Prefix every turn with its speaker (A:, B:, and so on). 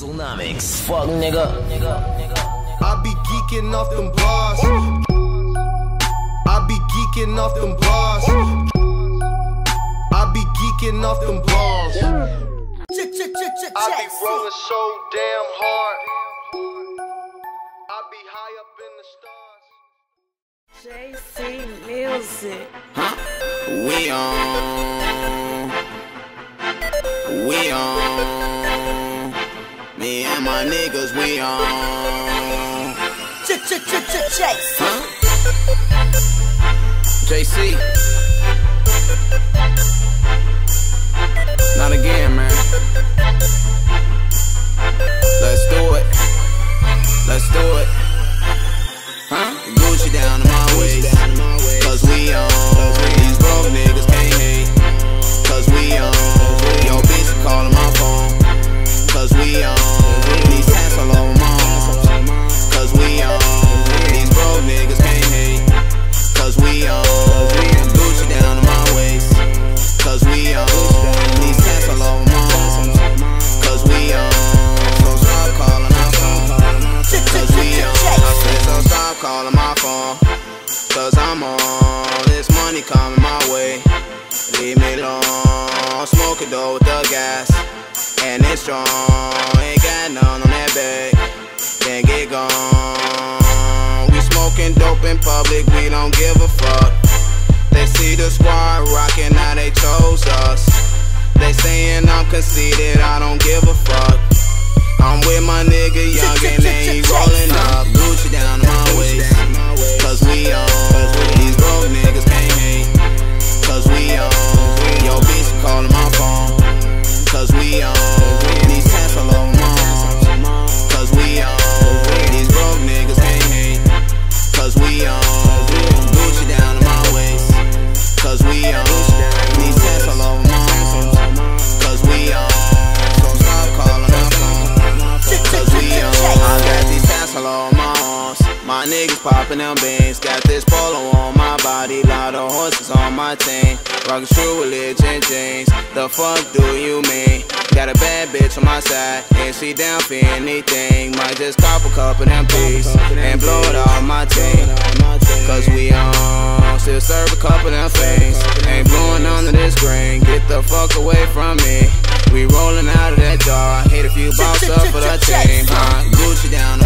A: Tsunamics. Fuck nigga.
B: I be geeking off them bars. I be geeking off them bars. I be geeking off them bars. I be rolling so damn hard. I be high up in the stars.
C: JC Music.
D: We on. We on. Me and my niggas, we on. Ch ch ch ch Huh? JC. Not again, man. Let's do it. Let's do it. Calling my phone. Cause I'm on. This money coming my way. Leave me alone. Smoke it though with the gas. And it's strong. Ain't got none on that bag. Then get gone. We smoking dope in public. We don't give a fuck. They see the squad rocking, now they chose us. They saying I'm conceited, I don't give a fuck. I'm with my nigga young My niggas popping them beans. Got this polo on my body. Lot of horses on my team. Rockin' true religion jeans. The fuck do you mean? Got a bad bitch on my side. And she down for anything. Might just cop a couple of them peas. And blow it all my team. Cause we on. Still serve a couple of them things. Ain't blowing under this green. Get the fuck away from me. We rolling out of that jar. Hit a few bounce up for the team. Huh? Gucci down